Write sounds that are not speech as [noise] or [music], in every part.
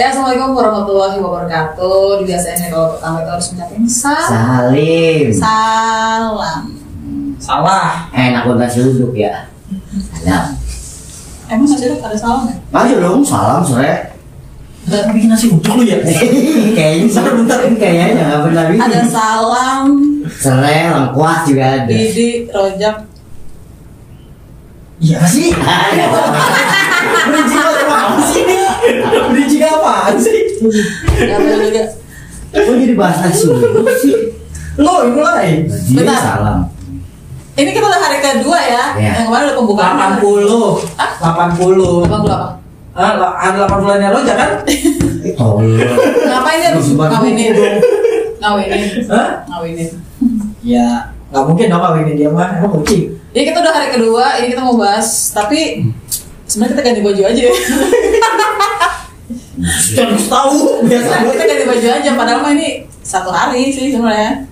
Ya, Assalamualaikum warahmatullahi wabarakatuh. Biasanya kalau pertama itu harus mengucapkan salam. Salim. Salam. Salah. Enak buat nasi uduk ya. Salam. Emang masih ada salam ya? Masuk dong, salam sore. Udah bikin nasi uduk lu ya? [laughs] kayaknya Bentar, bentar. kayaknya nggak pernah bikin. Ada salam, Serai, lengkuas juga ada. Didi, Rojak. Iya sih. Ini? [laughs] Bridging apa sih? Kok jadi bahas nasi uduk sih? Lo mulai. Dia Bentar. salam. Ini kita udah hari kedua ya. Iya. Yang kemarin udah pembukaan. 80. Hah? 80. Abang lu apa? Ah, lo- ada 80 nya lo kan? [laughs] Oh, iya. Ngapain Lu sebar ngawinin? Ngawinin. Hah? Ngawinin. Ya, nggak mungkin dong kawinin dia mah. Emang kucing. Jadi kita udah hari kedua, ini kita mau bahas, tapi sebenarnya kita ganti baju aja. [laughs] Jangan tahu. Biasa gue. kita ganti baju aja, padahal mah ini satu hari sih sebenarnya.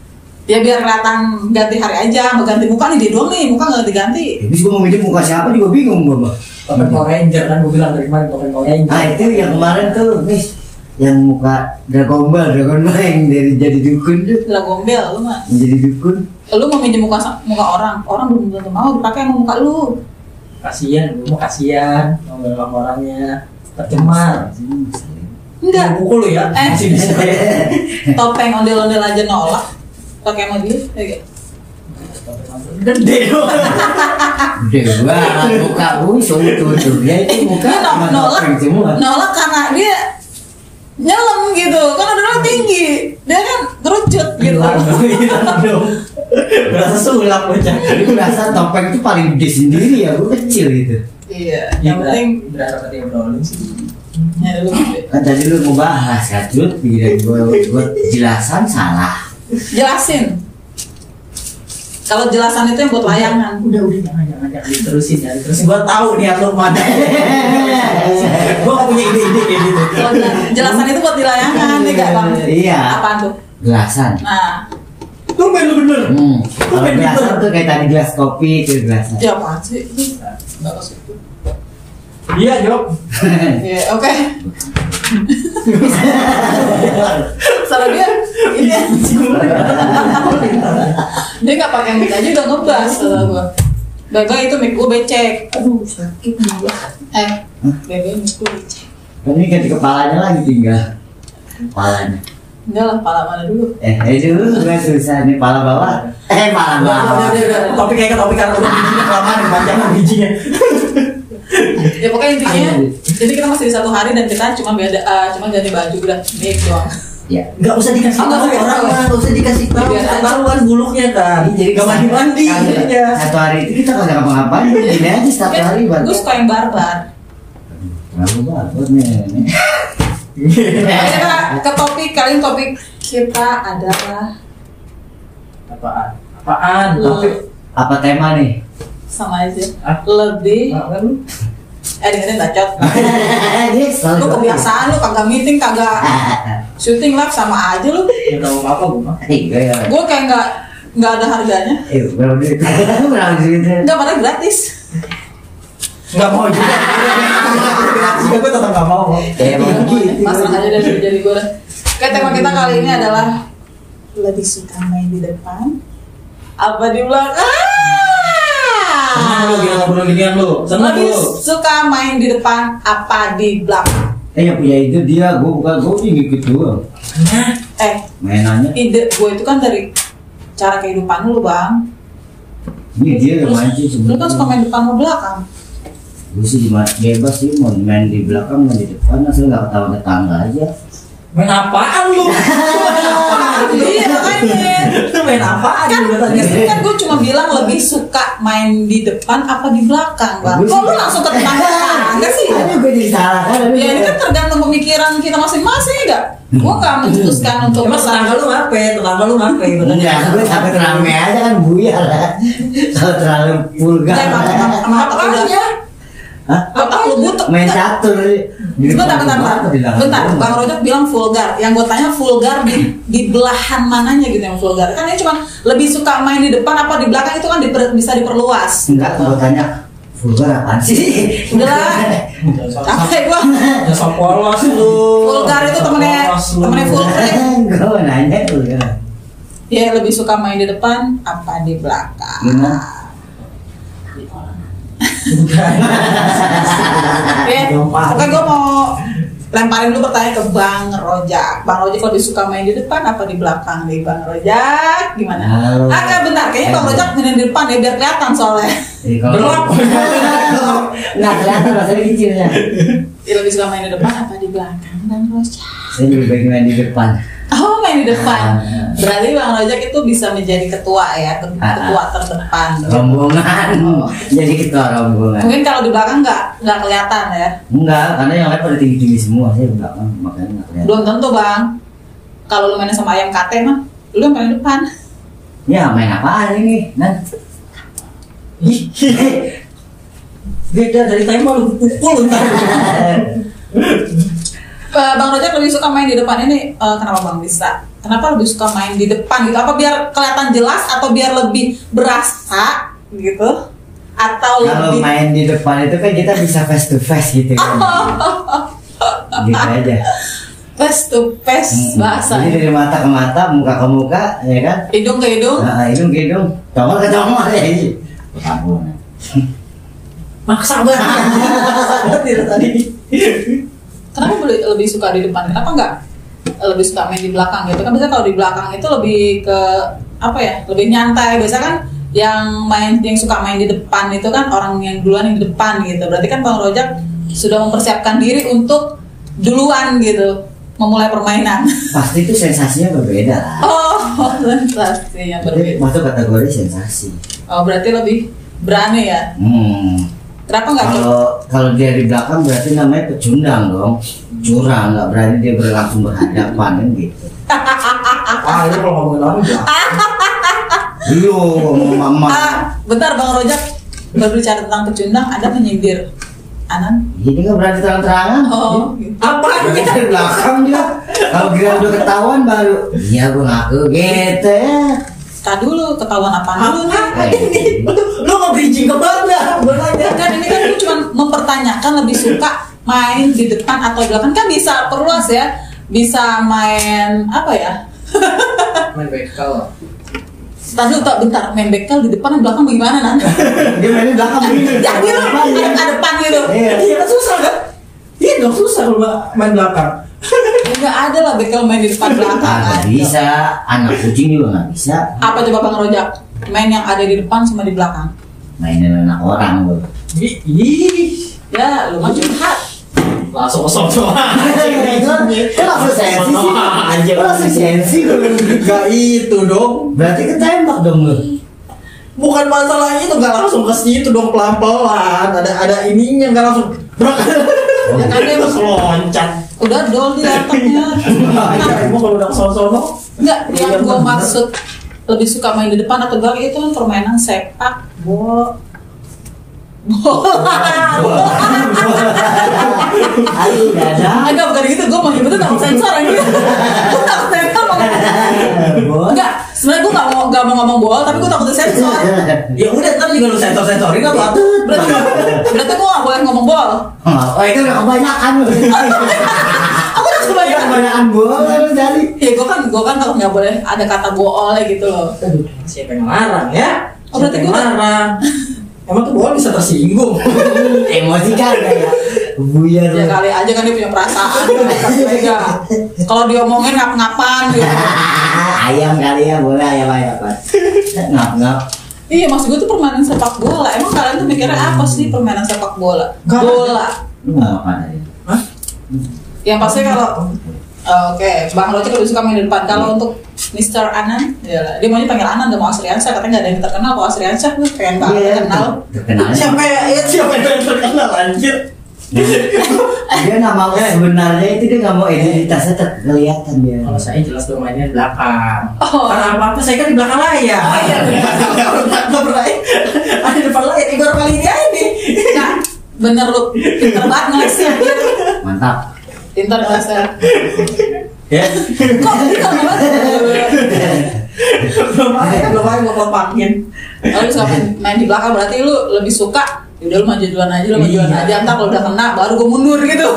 Ya biar kelihatan ganti hari aja, mau ganti muka nih dia doang nih, muka nggak diganti. Habis gua mau minjem muka siapa juga bingung gua mah. Topeng Power Ranger kan gue bilang dari kemarin topeng Power Ranger. Ah itu yang kemarin tuh, Miss. Yang muka Dragon Ball, Dragon Ball yang dari jadi dukun tuh. Lah gombel lu mah. Jadi dukun. Lu mau minjem muka muka orang, orang belum tentu mau dipakai sama muka lu. Kasian, gue mau kasian. Mau bilang orangnya tercemar. Enggak. Pukul lu ya. Eh. Masih bisa. [laughs] Topeng ondel-ondel aja nolak. Pakai dia, kayak gitu. Gede doang. Gede banget muka tuh dia itu muka cuma nolak, semua. nolak karena dia nyelam gitu, kan udah tinggi, dia kan kerucut gitu. Berasa sulap bocah. Jadi gue rasa topeng itu paling gede sendiri ya, gue kecil gitu. Iya, Ya, yang penting berharap tadi obrolin sih. ya lu. Kan tadi lu mau bahas kan, Jut, bikin gue gue jelasan salah. Jelasin. Kalau jelasan itu yang buat layangan. Udah, udah jangan jangan jangan diterusin ya. Diterusin gua tahu niat lu mana. gua gak [laughs] punya ide-ide kayak gitu. Jelasan itu buat di layangan, nih gak bang? Iya. Apaan tuh? Gelasan. Nah, Lu main lu bener. Hmm. Kalau gelasan tuh kayak tadi gelas kopi itu gelasan. ya apaan sih? Iya, Jok. Iya, oke. Salah dia, ini dia nggak pakai mic aja udah ngebas salah gua. Baga itu mic gua becek. Aduh sakit nih gua. Eh, Baga mic gua becek. Kan ini ganti kepalanya lagi tinggal. Kepalanya. Enggak lah, pala mana dulu? Eh, itu [laughs] gue susah nih pala bawah. Eh, pala bawah. Topik kayak topik karena udah bijinya kelamaan kepanjangan bijinya. Ya pokoknya intinya, jadi kita masih di satu hari dan kita cuma beda, eh, cuma ganti baju udah mic doang. Ya. Gak usah dikasih Oh, nggak tahu usah orang mah, gak usah dikasih tahu. Ketahuan buluknya kan. Jadi gak mandi mandi. kan, ya. Satu hari itu kita kagak ngapa-ngapain, gini aja setiap hari Kan, buat. gue suka yang barbar. Terlalu bagus [laughs] nih. Kita ke topik kali ini topik kita adalah Apaan? Apaan? Topik. Apa tema nih? sama aja Ah. lebih lu? eh dengerin bacot selalu lu kebiasaan lu kagak meeting kagak syuting live sama aja lu Gak tau apa-apa gue mah. Iya. gue kayak nggak nggak ada harganya Eh, berapa duit? Berapa duit? nggak padahal gratis Gak mau juga. Juga gue tetap gak mau. Ya, emang gitu. pasrah aja dari jadi gue oke tema kita kali ini adalah lebih suka main di depan apa di Senang lu gila belakang ngobrol ginian lu. Senang lebih lu. suka main di depan apa di belakang Eh, yang punya ide dia, gue bukan gue doang. Nah, eh Mainannya, ide gue itu kan dari cara kehidupan lu bang ini dia yang mancing lu sebenarnya. kan suka main depan sama belakang Gue sih cuma bebas sih, mau main di belakang, main di depan, asal nggak ketawa tetangga aja. main apaan lu? Lu? [laughs] iya makanya Lu main apaan kan tanya? kan gue cuma bilang lebih suka main di depan apa di belakang bang Bagus kok lu langsung ke tetangga [laughs] tetangga sih Tapi gue disalahkan. tapi ya ini kan tergantung pemikiran kita masing-masing ya gak gue gak memutuskan untuk Emang tetangga lu ngapain? Tetangga lu ngapain? Enggak, gue takut rame aja kan buyar lah. Kalau terlalu vulgar. Enggak, udah- Hah? otak lu butuh Main catur. Bentar, bentar, bentar. Bentar? Bang Rojak bilang vulgar. Yang gue tanya vulgar di di belahan mananya gitu yang vulgar. Kan ini cuma lebih suka main di depan apa di belakang itu kan diper- bisa diperluas. Enggak, gue tanya Vulgar apaan sih? Udah lah. [laughs] Capek gua. Jasa polos lu. Vulgar itu temennya temennya vulgar. [laughs] Gue nanya vulgar. Ya lebih suka main di depan apa di belakang? Ya, oke [laughs] gue mau lemparin dulu pertanyaan ke Bang Rojak. Bang Rojak lebih suka main di depan apa di belakang nih Bang Rojak? Gimana? Halo. Agak benar, kayaknya Bang Rojak main di depan ya biar kelihatan soalnya. Gelap. [laughs] nggak kelihatan rasanya kecilnya. Dia lebih suka main di depan apa di belakang Bang Rojak? Saya lebih baik main di depan. Oh main di depan. Ah. Berarti Bang Rojak itu bisa menjadi ketua ya, Ah. ketua terdepan. Rombongan. Jadi ketua rombongan. Mungkin kalau di belakang nggak nggak kelihatan ya. Enggak, karena yang lain pada tinggi-tinggi semua. Saya belakang makanya nggak kelihatan. Belum tentu bang. Kalau lu main sama ayam kate mah, lu yang paling depan. Ya main apaan ini? Nah, Beda dari tema lu pukul ntar. [laughs] Eh, Bang Rojak lebih suka main di depan ini eh, kenapa Bang bisa? Kenapa lebih suka main di depan gitu? Apa biar kelihatan jelas atau biar lebih berasa gitu? Atau kalau lebih main di depan itu kan kita bisa face to face gitu kan. [laughs] gitu aja. face to face Hmm. bahasa Jadi ya? dari mata ke mata, muka ke muka, ya kan? hidung ke hidung? Nah, hidung ke hidung, congol ke congol ya. Maksa banget. [laughs] Tadi. Kenapa lebih, lebih suka di depan? Kenapa enggak lebih suka main di belakang gitu? Kan biasanya kalau di belakang itu lebih ke apa ya? Lebih nyantai. Biasa kan yang main yang suka main di depan itu kan orang yang duluan yang di depan gitu. Berarti kan Bang Rojak sudah mempersiapkan diri untuk duluan gitu memulai permainan. [laughs] Pasti itu sensasinya berbeda lah. Oh, sensasinya berbeda. masuk kategori sensasi. Oh, berarti lebih berani ya? Hmm. Kenapa nggak? Kalau kalau dia di belakang berarti namanya pecundang dong. Curang, nggak berani dia berlangsung berhadapan kan gitu. [laughs] Ah, ini kalau ngomongin orang bilang. [laughs] Iya, ngomong mama. Ah, bentar Bang Rojak berbicara tentang pecundang, Anda menyindir Anan? Ini nggak berani terang-terangan. Oh, gitu. Apa? Berarti dari belakang dia. Kalau kira udah ketahuan baru. Iya, gue ngaku gitu ya. Tadi dulu ketahuan apa dulu nih? Ini? Lu nggak bridging ke mempertanyakan lebih suka main di depan atau di belakang kan bisa perluas ya. Bisa main apa ya? [laughs] Main bekel. Tadi tak bentar main bekel di depan dan belakang bagaimana nanti? Dia main di belakang. Jadi [laughs] lu [laughs] ada depan gitu. Iya. Iya kan susah kan? Iya dong susah kalau main belakang. Enggak ada lah bekel main di depan belakang. Ah, nggak ada. bisa. Anak kucing juga nggak bisa. Apa coba Bang Rojak? Main yang ada di depan sama di belakang. Mainin anak orang loh. Ih. Ya, lu mah curhat. langsung ke sono [laughs] Kok langsung sensi sih? aja Kok langsung sensi lu? gak itu dong Berarti ketembak dong lu. bukan masalah itu gak langsung ke situ dong pelan pelan ada ada ininya gak langsung brak Ya kan dia terus loncat Udah dol di laptopnya. [laughs] ya emang kalau udah ke sono sono Enggak, yang Iya, gue bener. maksud lebih suka main di depan atau belakang itu kan permainan sepak bola. Bola. Dada. Enggak bukan gitu, gue mau nyebutin takut sensor aja. Gue takut sensor. Enggak, sebenarnya gue gak mau gak mau ngomong bola, tapi gue takut sensor. ya udah ntar juga lu sensor sensorin atau apa Berarti berarti gue gak boleh ngomong bola. Oh itu udah kebanyakan lu. [laughs] Aku udah Ya kebanyakan. kebanyakan bola lu dari. Ya gue kan gue kan kalau nggak boleh ada kata bool gitu loh. Aduh, siapa yang larang ya Oh, berarti gua- larang [laughs] emang tuh bola bisa tersinggung [laughs] Emosi kan ya. Buyar Ya kali aja kan dia punya perasaan. Enggak. [laughs] Kalau diomongin ngap-ngapan gitu. [laughs] Ayam kali ya boleh ayam ayam apa? Ngap ngap. Iya maksud gue tuh permainan sepak bola. Emang kalian tuh mikirnya apa sih permainan sepak bola? Bola. Lu nggak makan aja. Hah? Yang pasti kalau Oh, Oke, Bang Roci lebih suka main di depan. Kalau untuk Mr. Anan, ya, dia maunya panggil Anan, gak mau Asriansyah. Katanya gak ada yang terkenal. Kalau Asriansyah, gue pengen banget Iya, terkenal. Terkenal. siapa ya ya, siapa yang terkenal anjir [laughs] Dia nggak mau sebenarnya itu dia nggak mau identitasnya terkelihatan dia. Kalau saya jelas dong mainnya di belakang. Oh. Karena apa apa saya kan di belakang layar. Oh, iya. [laughs] Nggak pernah ada di depan layar. Ini baru kali ini. Nah, bener lu, pinter banget. [laughs] Mantap. Pinter ngelesnya. Ya. Kok banget? belum aja belum aja gue lepakin. Lalu bisa main, main di belakang berarti lu lebih suka Yaudah lu maju duluan aja, lu maju duluan Iya. aja. Ntar kalau udah kena baru gue mundur gitu.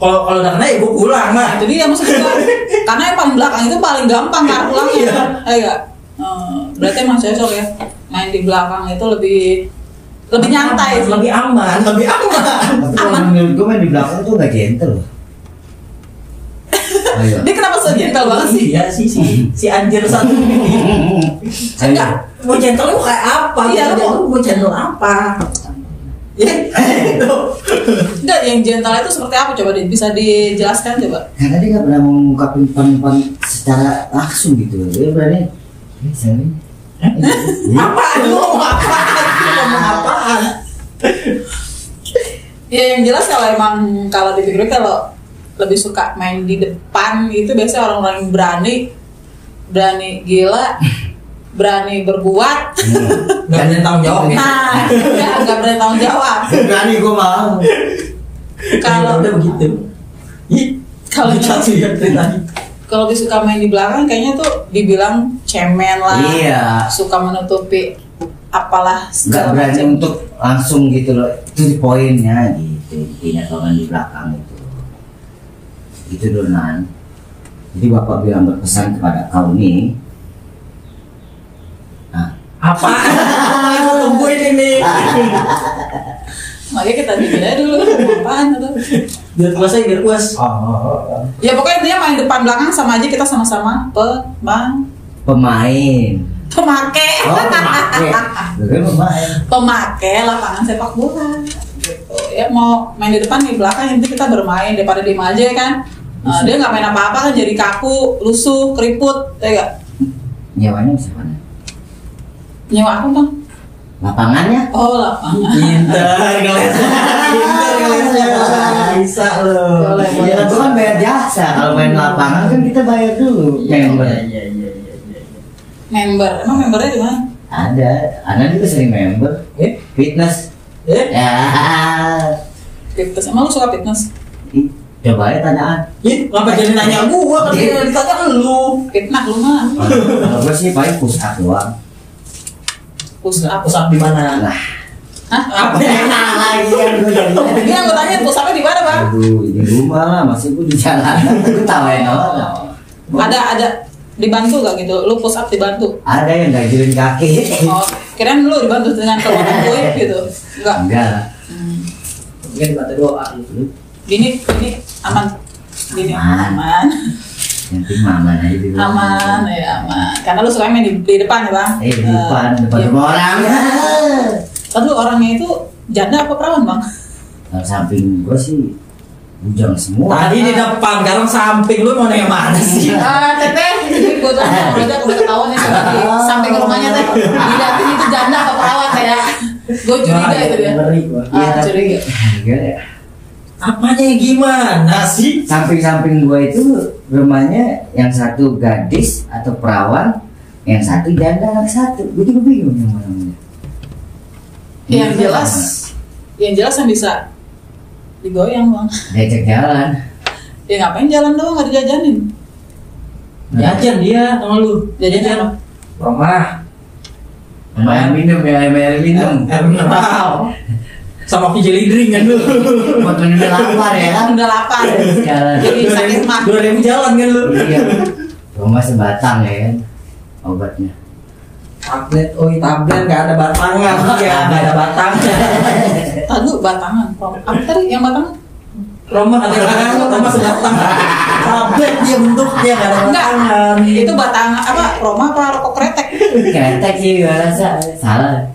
Kalau kalau udah kena ya gue pulang Nah, lah. itu dia maksud gue. Karena yang paling belakang itu paling gampang kan pulangnya. Iya. Eh enggak. Eh, berarti emang cocok ya. Main di belakang itu lebih lebih nyantai lebih aman, lebih aman. Kalau menurut gue main di belakang tuh gak gentle loh. Ayo. Dia kenapa so gentle banget sih? Iya sih si si anjir satu ini. Enggak. Mau gentle lu kayak apa? Iya, Mau lu- mau gentle apa? Ya, itu. Enggak, yang gentle itu seperti apa coba deh bisa dijelaskan coba. Karena dia gak pernah mengungkapin pan-pan secara langsung gitu. Dia berani. Eh. Eh, Apaan lu ngomong? Lu ngomong apaan? Ya yang jelas kalau emang kalau dipikir kalau lebih suka main di depan itu biasanya orang-orang yang berani, berani gila, [laughs] berani berbuat. Gak ada yang tanggung jawab ya. Nah, nggak nggak berani tanggung jawab. [laughs] Berani gue mau. Kalau udah begitu. Kalau- kalau lebih suka main di belakang kayaknya tuh dibilang cemen lah, Iya. suka menutupi apalah Gak segala berani macam. untuk langsung gitu loh. Itu di poinnya gitu. Intinya kalau di belakang itu. Itu Donan. Jadi bapak bilang berpesan kepada kau nih. Nah? Aku tungguin ini. Makanya kita bikin aja dulu mau apaan atau Biar puas aja, biar puas. Ya pokoknya intinya main depan belakang sama aja kita sama-sama pemang pemain. pemakai Oh, pemakai. Bukan pemain. pemakai lapangan sepak bola gitu. ya mau main di depan di belakang nanti kita bermain daripada diem aja kan Nah, dia nggak main apa-apa kan jadi kaku lusuh keriput ya gak Nyawanya bisa mana? nyewa apa bang Lapangannya? oh lapangan Pinter [laughs] ngelesnya. Pinter ngelesnya. Bisa lo. Boleh, boleh. Ya itu kan bayar jasa. Kalau main lapangan kan kita bayar dulu. member. Iya, iya, iya, iya, iya. member emang membernya di mana Ada. Ana juga sering member. Eh, Fitness. eh, Ya. fitness emang lu suka fitness Ya tanyaan. Ih, ngapa jadi nanya gua? Kan dia [laughs] ditanya lu. fitnah lu mah Kalau gue sih paling push up doang. push up Pusat di mana? Nah, Hah? Apa? enak lagi kan gue jadi. ini yang gue tanya push upnya di mana bang Aduh, di rumah lah, masih gue di jalanan, [laughs] gue tawain orang. ada ada dibantu gak gitu lu push up dibantu Ada yang ganjilin kaki. oh kirain lu dibantu dengan kekuatan kuit gitu [laughs] enggak Enggak. Hmm. Mungkin dibantu doa gitu. Gini, gini aman. Gini Aman. aman. Yang penting aman aja di rumah. Aman, ya aman. Karena lu suka main di, di depan ya, Bang? Eh, di depan, depan iya. rumah orang. Lalu orangnya itu janda apa perawan, Bang? Kalau samping gue sih bujang semua. Tadi di depan, sekarang samping lu mau nanya mana sih? [laughs] Ah, teteh, ini gue tuh udah udah ketahuan nih coba di samping rumahnya teh. Dilihatin itu janda apa perawan kayak. Gue curiga itu dia. Ngeri gua. Iya, Ah, tapi curiga. [laughs] enggak ya. Apanya yang gimana sih? Samping-samping gue itu rumahnya yang satu gadis atau perawan, yang satu janda anak satu. Gue juga bingung yang mana. Yang jelas, yang jelas yang bisa digoyang, Bang. diajak jalan. Ya ngapain jalan doang nggak dijajanin? Jajan dia sama lu. Jajan apa? Rumah. Main minum ya, main minum. Air mineral. Sama jelly drink kan lu. Buat minum lapar ya kan? Udah lapar. Jalan. Jadi sakit mah. Dua ribu jalan kan lu. Iya. Rumah sebatang ya kan? Obatnya. Tablet, oh tablet gak ada batangan. [laughs] Iya, gak ada batangan. [laughs] Tadi batangan. Apa tadi yang batangan? Roma ada batangan, Roma sebatang. Tablet dia bentuknya gak ada batangan. Itu batangan apa? Roma apa rokok kretek? Ketek sih gue rasa salah.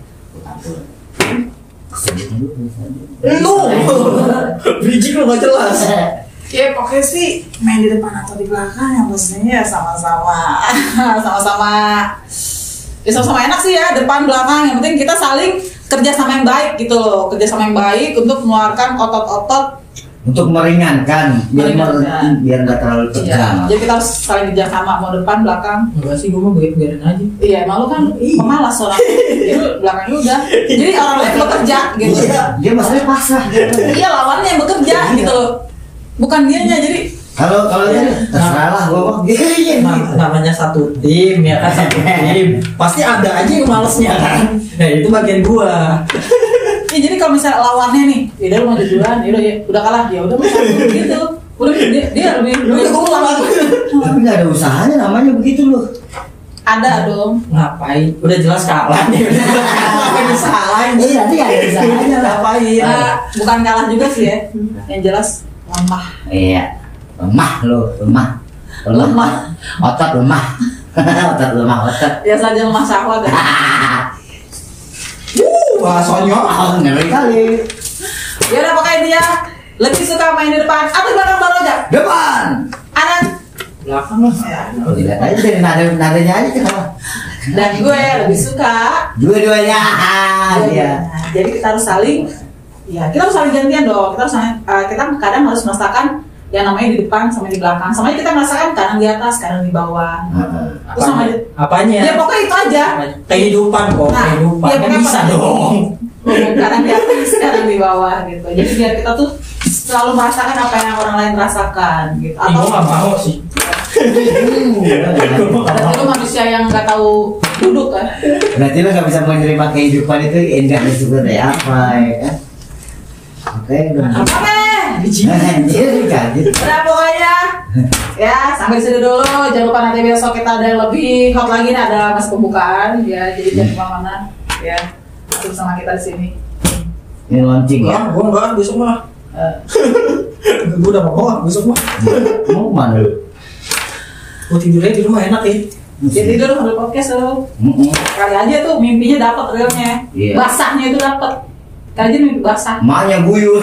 Lu, [laughs] bridging lu gak jelas. Ya pokoknya sih main di depan atau di belakang yang pastinya ya sama-sama. [laughs] Sama-sama. Ya sama-sama enak sih ya depan belakang. Yang penting kita saling kerja sama yang baik gitu loh. Kerja sama yang baik untuk mengeluarkan otot-otot Untuk meringankan, biar Meringankan. mer- biar nggak terlalu ya. tegang. jadi kita harus saling kerja sama mau depan belakang Enggak sih, gue mau biarin aja. iya malu kan Iya. pemalas orang jadi belakangnya udah jadi orang lain bekerja gitu Iya, dia masalahnya pasrah. iya lawannya yang bekerja Iya. gitu loh bukan dianya jadi Kalau kalau dia terserah lah gue mah. Iya, Nam- namanya satu tim ya kan satu tim pasti ada aja yang malesnya kan nah itu bagian gua jadi kalau misalnya lawannya nih ya udah lu maju duluan ya udah ya udah kalah ya udah gitu udah dia, dia lebih lebih pulang. Tapi nggak ada usahanya namanya begitu loh. ada dong Ngapain? Udah jelas kalah nih. Udah. [laughs] Ngapain disalahin? Iya, nanti nggak ada usahanya. Ngapain? Eh, bukan kalah juga sih ya yang jelas lemah Iya, lemah lo, lemah, Lemah. otot lemah, [laughs] otot lemah, otot. ya saja lemah syahwat [laughs] ya. Uh, bahasanya. Oh, ngeri kali. ya udah pokoknya dia lebih suka main di depan atau di belakang baru aja Depan. Anan Belakang lah. Oh, lihat aja dari nada nadanya aja kenapa? dan gue lebih suka Dua-duanya. Nah, jadi kita harus saling ya kita harus saling gantian dong kita harus saling- eh, kita kadang harus merasakan yang namanya di depan sama di belakang sama kita merasakan kadang di atas kadang di bawah Heeh. Terus sama Apanya? Apanya? ya pokoknya itu aja Kehidupan kok, Nah, kehidupan. iya, Kan pokoknya bisa dong. kadang di atas kadang di bawah gitu jadi biar kita tuh selalu merasakan apa yang orang lain rasakan gitu gua nggak mau sih. Lu manusia yang nggak tahu duduk kan Berarti lo nggak bisa menerima kehidupan itu indah itu seperti apa ya kan? Oke, udah. Biji. Anjir, kaget. Udah pokoknya ya sampai sini dulu jangan lupa nanti besok kita ada yang lebih hot lagi nih ada mas pembukaan ya jadi jangan ke mana-mana ya tetap sama kita di sini Ini launching ya. Gua enggak besok mah. Eh, [laughs] Gua udah mau besok mah. Mau ke mana lu? Gua tidurnya di rumah enak ya. jadi tidur sambil podcast lu Mm-mm. kali aja tuh mimpinya dapat realnya Iya. basahnya itu dapat kali aja mimpi basah Maknya guyur.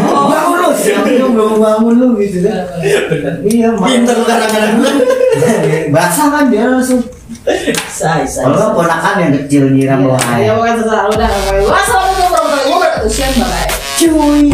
Oh. [laughs] siapa itu belum bangun lu gitu kan? Iya, Pinter lu kadang-kadang kan. Basah kan dia langsung. Say, say. Kalau ponakan yang kecil nyiram Iya, bawa ya air. pokoknya terserah udah pokoknya wassalamualaikum warahmatullahi wabarakatuh Sian, bye Cuy.